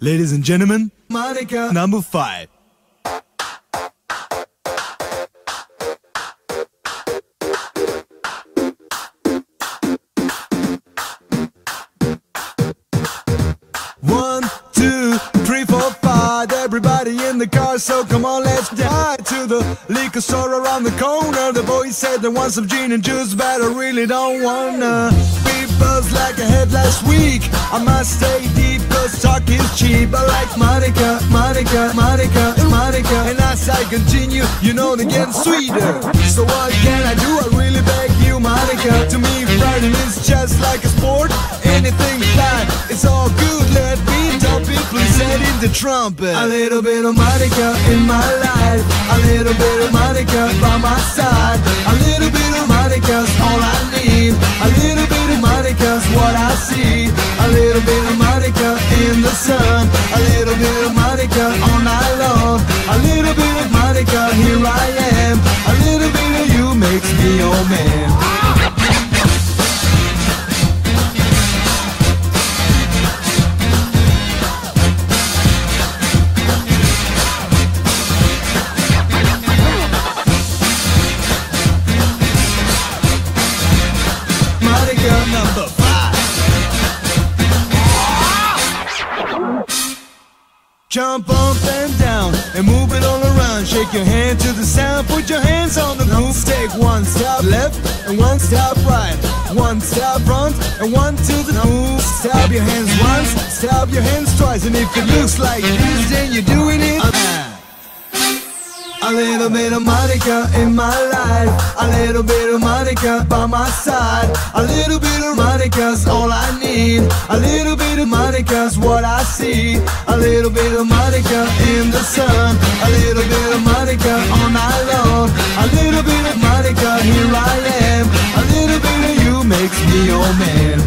Ladies and gentlemen, Monika number five. One, two, three, four, five. Everybody in the car, so come on, let's ride to the liquor store around the corner. The boy said they want some gin and juice, but I really don't wanna buzzed like I had last week. I must stay deep, cause talk is cheap. I like Monika, Monika, Monika, Monika. And as I continue, you know they get sweeter. So what can I do? I really beg you, Monika. To me, Friday is just like a sport. Anything fine, it's all good. Let me it, please set in the trumpet. A little bit of Monika in my life. A little bit of Monika by my side. Makes me your man. Monika number five. Jump up and down and move it all around. Shake your hand to the sound. Put your hands on the groove. Take one step left and one step right. One step front and one to the move. Stab your hands once, stab your hands twice. And if it looks like this, then you're doing it. A little bit of Monika in my life. A little bit of Monika by my side. A little bit of Monika's all I need. A little bit of Monika's what I see. A little bit of Monika in the sun. A little bit of Monika on night long. A little bit of Monika, here I am. A little bit of you makes me your man.